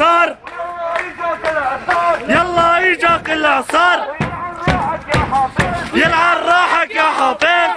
الاعصار يلا اجاك الاعصار يلعن راحك يا حافظ.